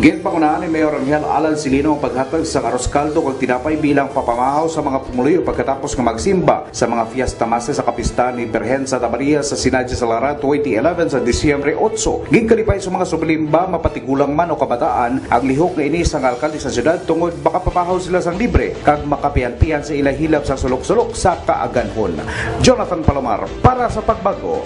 Ginpangunahan ni Mayor Angel Alan Silino ang paghatag sa aros kaldo kag tinapay bilang papamahaw sa mga pumuloy pagkatapos nga magsimba sa mga fiesta masa sa kapistahan ni Berhen Santa Maria sa Sinadya Salara 2011 sa Disyembre 8. Gigkalipay sa mga sublimba mapatigulang man o kabataan ang lihok nga ini sang alkalde sa syudad tungod baka papahaw sila sang libre kag makapian-pian sa ilahilab sa sulok-sulok sa kaaganhon. Jonathan Palomar para sa pagbago.